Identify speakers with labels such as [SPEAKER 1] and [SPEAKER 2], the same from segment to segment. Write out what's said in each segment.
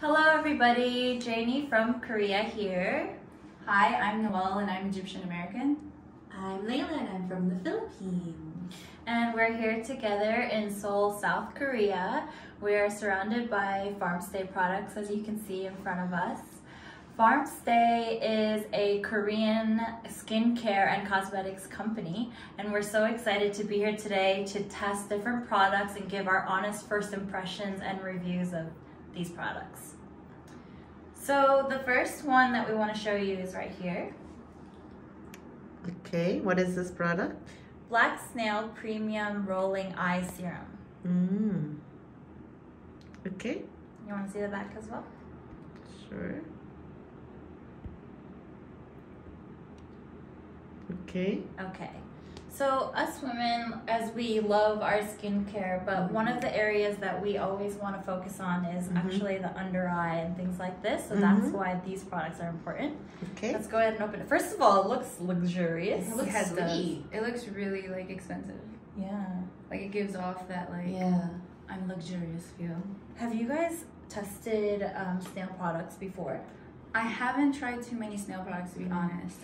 [SPEAKER 1] Hello, everybody. Janie from Korea here.
[SPEAKER 2] Hi, I'm Noelle and I'm Egyptian American.
[SPEAKER 3] I'm Layla and I'm from the Philippines.
[SPEAKER 1] And we're here together in Seoul, South Korea. We are surrounded by Farmstay products, as you can see in front of us. Farmstay is a Korean skincare and cosmetics company, and we're so excited to be here today to test different products and give our honest first impressions and reviews of these products. So the first one that we want to show you is right here.
[SPEAKER 4] Okay, what is this product?
[SPEAKER 1] Black Snail Premium Rolling Eye Serum.
[SPEAKER 4] Mm. Okay,
[SPEAKER 1] You want to see the back as well?
[SPEAKER 4] sure. Okay.
[SPEAKER 1] Okay. So us women, as we love our skincare, but one of the areas that we always want to focus on is
[SPEAKER 4] Mhm.
[SPEAKER 1] actually the under eye and things like this. So that's
[SPEAKER 4] Mhm.
[SPEAKER 1] why these products are important.
[SPEAKER 4] Okay.
[SPEAKER 1] Let's go ahead and open it. First of all, it looks luxurious.
[SPEAKER 3] It looks
[SPEAKER 2] Yes, it does.
[SPEAKER 3] sweet.
[SPEAKER 2] It looks really like expensive.
[SPEAKER 1] Yeah.
[SPEAKER 2] Like it gives off that like
[SPEAKER 3] Yeah.
[SPEAKER 2] I'm luxurious feel.
[SPEAKER 1] Have you guys tested um, snail products before?
[SPEAKER 2] I haven't tried too many snail products to be honest.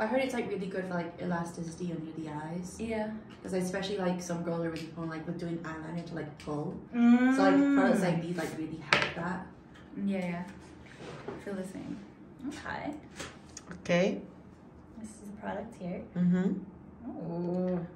[SPEAKER 3] I heard it's like really good for like elasticity under the eyes.
[SPEAKER 2] Yeah.
[SPEAKER 3] Because I especially like some girls are really prone like with doing eyeliner to like pull.
[SPEAKER 1] Mm.
[SPEAKER 3] So like products like these like really help that.
[SPEAKER 2] Yeah, yeah. I feel the same.
[SPEAKER 1] Okay.
[SPEAKER 4] Okay.
[SPEAKER 1] This is the product here.
[SPEAKER 4] Mm-hmm.
[SPEAKER 1] Oh,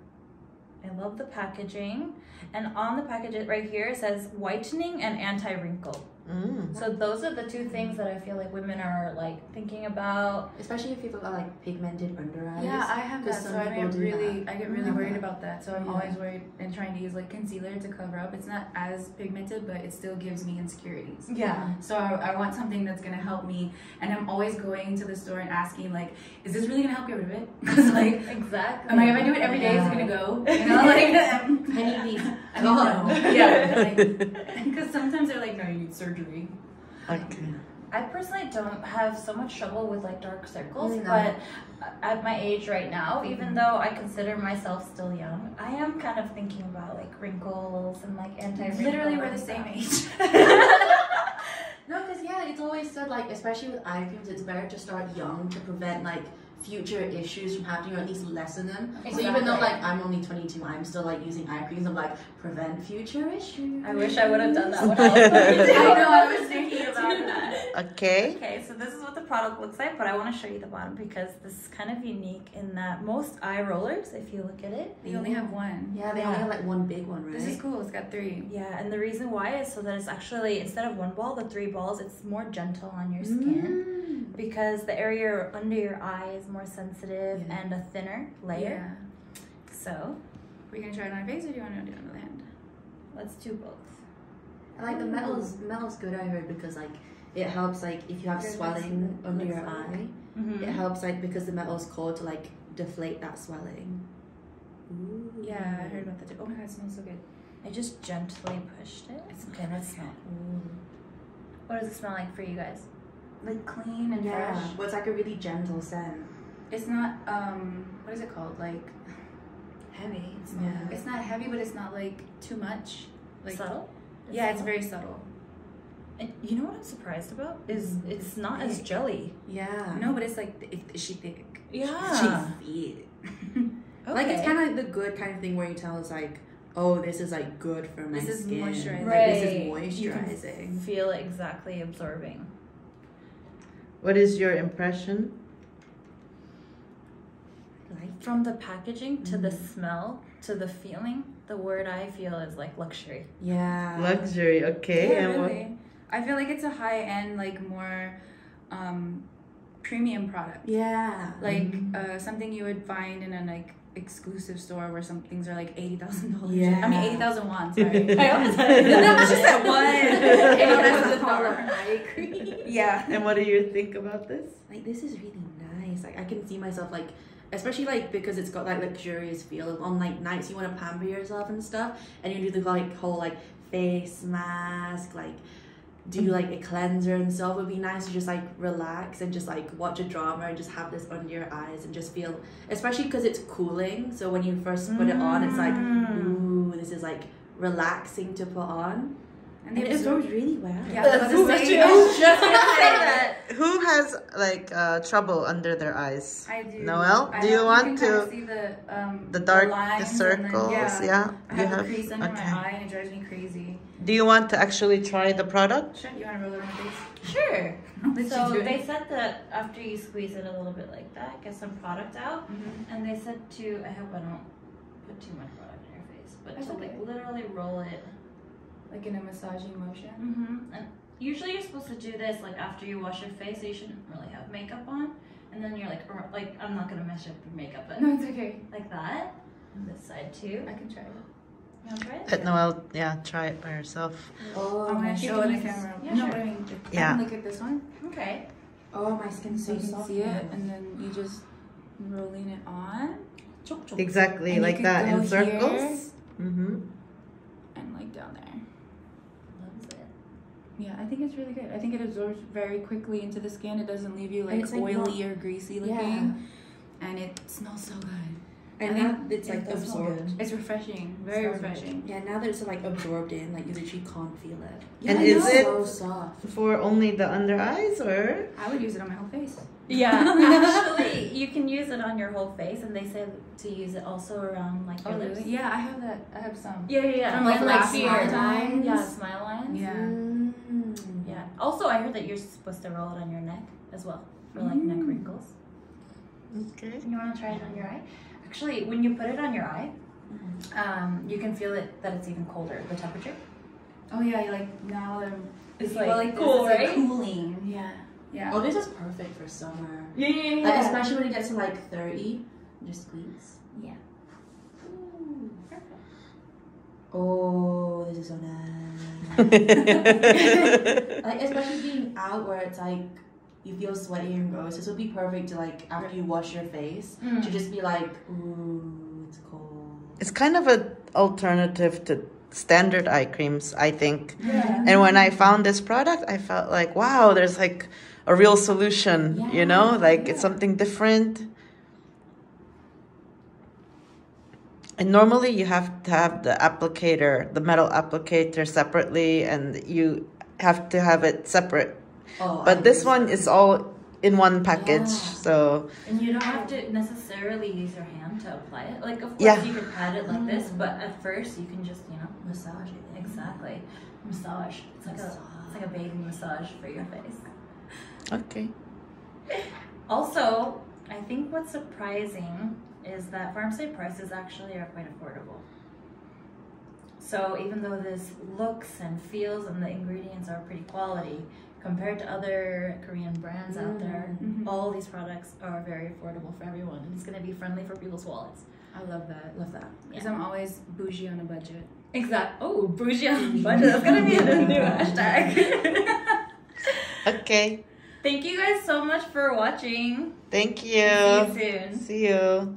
[SPEAKER 1] I love the packaging. And on the package right here it says whitening and anti-wrinkle.
[SPEAKER 4] Mm.
[SPEAKER 1] So those are the two things that I feel like women are like thinking about.
[SPEAKER 3] Especially if people got like pigmented under eyes.
[SPEAKER 2] Yeah, I have that, so I get really,
[SPEAKER 3] that.
[SPEAKER 2] I get really worried about that. So I'm
[SPEAKER 3] Yeah.
[SPEAKER 2] always worried and trying to use like concealer to cover up. It's not as pigmented, but it still gives me insecurities.
[SPEAKER 1] Yeah.
[SPEAKER 2] So I, I want something that's gonna help me, and I'm always going to the store and asking like, is this really gonna help get rid of it? Because like,
[SPEAKER 1] Exactly.
[SPEAKER 2] I'm like, if I do it every day, is it gonna go? You know, like,
[SPEAKER 3] I need these.
[SPEAKER 2] I don't know. Yeah, because sometimes they're like, no, you need surgery.
[SPEAKER 4] Okay.
[SPEAKER 1] I personally don't have so much trouble with like dark circles,
[SPEAKER 3] No.
[SPEAKER 1] but at my age right now, even mm-hmm. though I consider myself still young, I am kind of thinking about like wrinkles and like anti-wrinkle.
[SPEAKER 2] Literally, we're the same age.
[SPEAKER 3] No, because yeah, it's always said like, especially with eye creams, it's better to start young to prevent like future issues from happening or at least lessen them. So even though like I'm only 22, I'm still like using eye creams. I'm like prevent future issues.
[SPEAKER 1] I wish I would have done that when I was
[SPEAKER 2] I know, I was thinking about that.
[SPEAKER 4] Okay.
[SPEAKER 1] Okay, so this is what the product looks like, but I want to show you the bottom because this is kind of unique in that most eye rollers, if you look at it,
[SPEAKER 2] They only have one.
[SPEAKER 3] Yeah, they only have like one big one, right?
[SPEAKER 2] This is cool. It's got three.
[SPEAKER 1] yeah, and the reason why is so that it's actually instead of one ball, the three balls, it's more gentle on your skin
[SPEAKER 3] Mm.
[SPEAKER 1] Because the area under your eye is more sensitive
[SPEAKER 3] Yeah.
[SPEAKER 1] and a thinner layer.
[SPEAKER 2] Yeah.
[SPEAKER 1] So
[SPEAKER 2] We're gonna try it on our face, or do you want to do it on the hand?
[SPEAKER 1] let's do both.
[SPEAKER 3] And, like the metal's metal's good. I heard because like it helps like if you have
[SPEAKER 2] Good,
[SPEAKER 3] swelling under your
[SPEAKER 2] all.
[SPEAKER 3] eye,
[SPEAKER 1] Mm-hmm.
[SPEAKER 3] it helps like because the metal's cold to like deflate that swelling. Ooh.
[SPEAKER 2] Yeah, I heard about that too. Oh my god, it smells so good.
[SPEAKER 1] I just gently pushed it.
[SPEAKER 2] It's
[SPEAKER 1] okay. Let's smell. What does it smell like for you guys?
[SPEAKER 2] Like clean and
[SPEAKER 3] Yeah,
[SPEAKER 2] fresh.
[SPEAKER 3] but it's like a really gentle scent.
[SPEAKER 2] It's not um, what is it called? Like
[SPEAKER 1] Heavy. It's
[SPEAKER 3] Yeah.
[SPEAKER 2] it's not heavy, but it's not like too much. Like
[SPEAKER 1] subtle.
[SPEAKER 2] yeah, it's very subtle.
[SPEAKER 1] And you know what I'm surprised about is it's not as jelly.
[SPEAKER 3] Yeah.
[SPEAKER 2] No, but it's like th- is she thick?
[SPEAKER 1] Yeah.
[SPEAKER 3] She's fit.
[SPEAKER 1] Okay.
[SPEAKER 3] Like it's kind of like the good kind of thing where you tell it's like, oh, this is like good for my
[SPEAKER 2] This is
[SPEAKER 3] skin.
[SPEAKER 2] moisturizing.
[SPEAKER 3] Like this
[SPEAKER 1] Right.
[SPEAKER 3] is
[SPEAKER 1] You can
[SPEAKER 3] moisturizing.
[SPEAKER 1] feel it exactly absorbing.
[SPEAKER 4] What is your impression?
[SPEAKER 3] Like
[SPEAKER 1] From the packaging to the
[SPEAKER 3] Mhm.
[SPEAKER 1] smell to the feeling, the word I feel is like luxury.
[SPEAKER 3] yeah.
[SPEAKER 4] Luxury. Okay.
[SPEAKER 2] Yeah,
[SPEAKER 4] and what-
[SPEAKER 2] really. I feel like it's a high end, like more um, premium product.
[SPEAKER 3] Yeah.
[SPEAKER 2] Like
[SPEAKER 4] Mm.
[SPEAKER 2] uh, something you would find in a like exclusive store where some things are like eighty thousand dollars.
[SPEAKER 3] Yeah.
[SPEAKER 2] I mean eighty thousand won. Sorry.
[SPEAKER 1] I almost said it.
[SPEAKER 2] she said one.
[SPEAKER 3] Hey,
[SPEAKER 2] know,
[SPEAKER 3] that's
[SPEAKER 2] that's
[SPEAKER 3] the
[SPEAKER 2] the
[SPEAKER 3] power.
[SPEAKER 2] power.
[SPEAKER 3] I agree.
[SPEAKER 2] yeah.
[SPEAKER 4] And what do you think about this?
[SPEAKER 3] Like this is really nice. Like I can see myself like especially like because it's got like luxurious feel on like nights you want to pamper yourself and stuff and you do the like whole like face mask like do like a cleanser and stuff it would be nice to just like relax and just like watch a drama and just have this under your eyes and just feel especially because it's cooling so when you first put it on it's like
[SPEAKER 1] Mm.
[SPEAKER 3] ooh this is like relaxing to put on And it absorbs really well.
[SPEAKER 2] Yeah, I was
[SPEAKER 1] That's
[SPEAKER 2] about say-
[SPEAKER 1] you- I was just say that.
[SPEAKER 4] Who has like uh, trouble under their eyes?
[SPEAKER 2] I do.
[SPEAKER 4] Noelle,
[SPEAKER 2] I
[SPEAKER 4] do you
[SPEAKER 2] have-
[SPEAKER 4] want
[SPEAKER 2] can kind of
[SPEAKER 4] to-
[SPEAKER 2] see the um
[SPEAKER 4] The dark, the
[SPEAKER 2] lines and then-
[SPEAKER 4] circles,
[SPEAKER 2] yeah.
[SPEAKER 4] yeah.
[SPEAKER 2] I
[SPEAKER 4] You
[SPEAKER 2] have,
[SPEAKER 4] have
[SPEAKER 2] a crease under
[SPEAKER 4] okay.
[SPEAKER 2] my eye and it drives me crazy.
[SPEAKER 4] Do you want to actually try the product?
[SPEAKER 2] Sure, you want to roll it on my face?
[SPEAKER 1] Sure. So
[SPEAKER 2] you do it.
[SPEAKER 1] they said that after you squeeze it a little bit like that, get some product out.
[SPEAKER 2] Mhm.
[SPEAKER 1] And they said to, I hope I don't put too much product in your face, but
[SPEAKER 2] That's
[SPEAKER 1] to
[SPEAKER 2] okay.
[SPEAKER 1] like literally roll it.
[SPEAKER 2] Like in a massaging motion.
[SPEAKER 1] Mm-hmm. And usually you're supposed to do this like after you wash your face, so you shouldn't really have makeup on. And then you're like, like I'm not gonna mess up your makeup, but
[SPEAKER 2] No, it's okay.
[SPEAKER 1] like that. And this side too.
[SPEAKER 2] I can try it.
[SPEAKER 1] You want to try it?
[SPEAKER 4] Noelle, yeah, try it by herself.
[SPEAKER 3] Oh,
[SPEAKER 2] I'm
[SPEAKER 3] my
[SPEAKER 2] gonna show it on the camera.
[SPEAKER 1] yeah,
[SPEAKER 2] no,
[SPEAKER 1] sure.
[SPEAKER 2] I mean, I
[SPEAKER 4] Yeah.
[SPEAKER 2] look at this one.
[SPEAKER 1] Okay.
[SPEAKER 3] Oh, my skin's
[SPEAKER 2] So
[SPEAKER 3] so
[SPEAKER 2] you can
[SPEAKER 3] soft.
[SPEAKER 2] see it, and then you just rolling it on.
[SPEAKER 3] Chop, chop.
[SPEAKER 4] Exactly
[SPEAKER 2] And
[SPEAKER 4] like that in circles.
[SPEAKER 2] here
[SPEAKER 4] Mm-hmm.
[SPEAKER 2] And like down there.
[SPEAKER 1] Loves it.
[SPEAKER 2] Yeah, I think it's really good. I think it absorbs very quickly into the skin. It doesn't leave you like
[SPEAKER 3] it's, like,
[SPEAKER 2] oily or greasy looking.
[SPEAKER 3] Yeah.
[SPEAKER 2] And it smells so good.
[SPEAKER 3] And
[SPEAKER 2] I
[SPEAKER 3] now
[SPEAKER 2] think
[SPEAKER 3] it's like
[SPEAKER 1] does smell
[SPEAKER 3] absorbed.
[SPEAKER 2] It's refreshing. Very
[SPEAKER 1] Smells good.
[SPEAKER 2] refreshing.
[SPEAKER 3] Yeah, now that it's like absorbed in, like you literally can't feel it.
[SPEAKER 4] And
[SPEAKER 3] I
[SPEAKER 4] is
[SPEAKER 3] know.
[SPEAKER 4] it-
[SPEAKER 3] so soft?
[SPEAKER 4] For only the under eyes or?
[SPEAKER 2] I would use it on my whole face.
[SPEAKER 1] Yeah, actually, you can use it on your whole face, and they say to use it also around like your
[SPEAKER 2] Oh,
[SPEAKER 1] lips.
[SPEAKER 2] Yeah, I have that. I have some.
[SPEAKER 1] Yeah, yeah, yeah.
[SPEAKER 2] From, like,
[SPEAKER 1] And,
[SPEAKER 2] last
[SPEAKER 1] fear.
[SPEAKER 2] smile
[SPEAKER 3] lines?
[SPEAKER 1] Yeah, smile lines.
[SPEAKER 2] Yeah.
[SPEAKER 3] Mm.
[SPEAKER 1] Yeah. Also, I heard that you're supposed to roll it on your neck as well for like neck
[SPEAKER 2] Mm.
[SPEAKER 1] wrinkles.
[SPEAKER 4] Okay.
[SPEAKER 1] You want to try it on your eye? Actually, when you put it on your eye,
[SPEAKER 2] Mm-hmm.
[SPEAKER 1] um, you can feel it that it's even colder. The temperature.
[SPEAKER 2] Oh yeah, you like now that
[SPEAKER 1] It's
[SPEAKER 2] if you
[SPEAKER 1] like cool,
[SPEAKER 2] it's, like, cooling.
[SPEAKER 1] Yeah.
[SPEAKER 2] Yeah.
[SPEAKER 3] Oh, this is perfect for summer.
[SPEAKER 1] Yeah, yeah,
[SPEAKER 3] Like especially when it gets to like thirty, just squeeze.
[SPEAKER 1] Yeah.
[SPEAKER 3] Ooh. Oh, this is so nice. like especially being out where it's like you feel sweaty and gross. This would be perfect to like after you wash your face
[SPEAKER 1] Mm.
[SPEAKER 3] to just be like, ooh, it's cold.
[SPEAKER 4] it's kind of an alternative to standard eye creams, I think.
[SPEAKER 2] Yeah.
[SPEAKER 4] And when I found this product, I felt like, wow, there's like a real solution, you know? Like
[SPEAKER 3] yeah.
[SPEAKER 4] it's something different. And normally you have to have the applicator, the metal applicator separately, and you have to have it separate.
[SPEAKER 3] Oh, I
[SPEAKER 4] But this
[SPEAKER 3] agree.
[SPEAKER 4] one is all in one package,
[SPEAKER 3] Yeah.
[SPEAKER 4] so
[SPEAKER 1] And you don't have to necessarily use your hand to apply it. Like, of course,
[SPEAKER 4] Yeah.
[SPEAKER 1] you can pat it like this,
[SPEAKER 3] Mm.
[SPEAKER 1] but at first you can just, you know,
[SPEAKER 3] massage it.
[SPEAKER 1] exactly massage. It's like a it's like a baby massage for your face.
[SPEAKER 4] okay.
[SPEAKER 1] Also, I think what's surprising is that Farmstay prices actually are quite affordable. So even though this looks and feels and the ingredients are pretty quality compared to other Korean brands out there,
[SPEAKER 2] Mhm.
[SPEAKER 1] all these products are very affordable for everyone and it's going to be friendly for people's wallets.
[SPEAKER 2] I love that.
[SPEAKER 3] Love that.
[SPEAKER 2] Because I'm always bougie on a budget.
[SPEAKER 1] Exactly. Oh, bougie on a budget. That's going to be the new hashtag.
[SPEAKER 4] Okay.
[SPEAKER 1] Thank you guys so much for watching.
[SPEAKER 4] Thank you.
[SPEAKER 1] See
[SPEAKER 4] you.
[SPEAKER 1] you soon.
[SPEAKER 4] See you.